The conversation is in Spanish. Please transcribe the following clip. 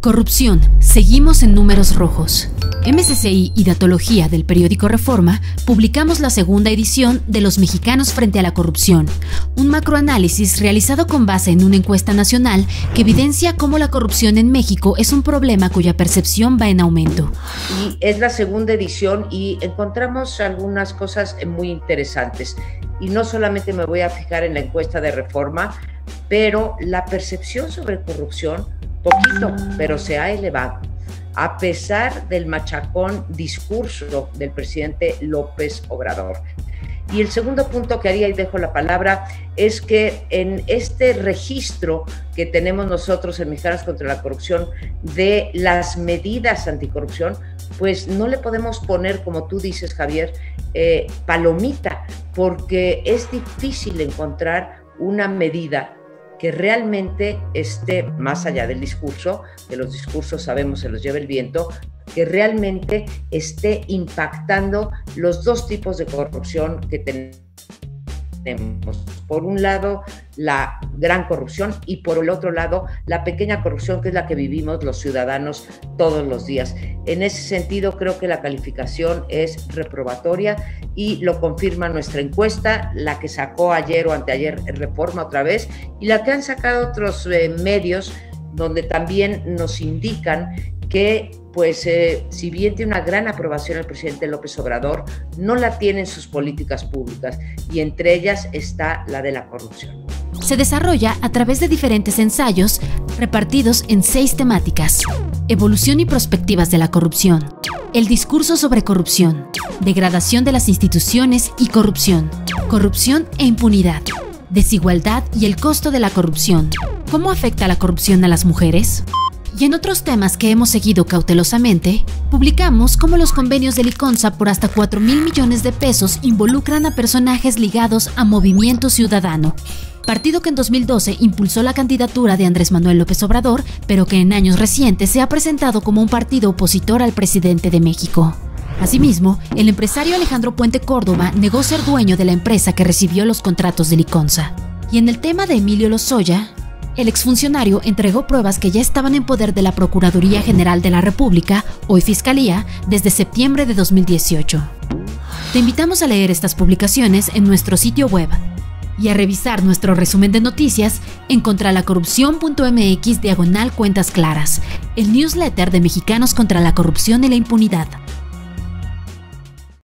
Corrupción. Seguimos en números rojos. MSCI y Datología del periódico Reforma publicamos la segunda edición de Los mexicanos frente a la corrupción, un macroanálisis realizado con base en una encuesta nacional que evidencia cómo la corrupción en México es un problema cuya percepción va en aumento. Y es la segunda edición y encontramos algunas cosas muy interesantes. Y no solamente me voy a fijar en la encuesta de Reforma, pero la percepción sobre corrupción poquito, pero se ha elevado, a pesar del machacón discurso del presidente López Obrador. Y el segundo punto que haría, y dejo la palabra, es que en este registro que tenemos nosotros en Mexicanos contra la Corrupción de las medidas anticorrupción, pues no le podemos poner, como tú dices, Javier, eh, palomita, porque es difícil encontrar una medida que realmente esté más allá del discurso, de los discursos sabemos se los lleva el viento, que realmente esté impactando los dos tipos de corrupción que tenemos por un lado, la gran corrupción y por el otro lado, la pequeña corrupción que es la que vivimos los ciudadanos todos los días. En ese sentido, creo que la calificación es reprobatoria y lo confirma nuestra encuesta, la que sacó ayer o anteayer Reforma otra vez y la que han sacado otros eh, medios donde también nos indican que pues eh, si bien tiene una gran aprobación el presidente López Obrador, no la tiene en sus políticas públicas y entre ellas está la de la corrupción. Se desarrolla a través de diferentes ensayos repartidos en seis temáticas. Evolución y perspectivas de la corrupción. El discurso sobre corrupción. Degradación de las instituciones y corrupción. Corrupción e impunidad. Desigualdad y el costo de la corrupción. ¿Cómo afecta la corrupción a las mujeres? Y en otros temas que hemos seguido cautelosamente, publicamos cómo los convenios de Liconza por hasta 4 mil millones de pesos involucran a personajes ligados a Movimiento Ciudadano, partido que en 2012 impulsó la candidatura de Andrés Manuel López Obrador, pero que en años recientes se ha presentado como un partido opositor al presidente de México. Asimismo, el empresario Alejandro Puente Córdoba negó ser dueño de la empresa que recibió los contratos de Liconza. Y en el tema de Emilio Lozoya, el exfuncionario entregó pruebas que ya estaban en poder de la Procuraduría General de la República, hoy Fiscalía, desde septiembre de 2018. Te invitamos a leer estas publicaciones en nuestro sitio web y a revisar nuestro resumen de noticias en contralacorrupción.mx diagonal cuentas claras, el newsletter de Mexicanos contra la Corrupción y la Impunidad.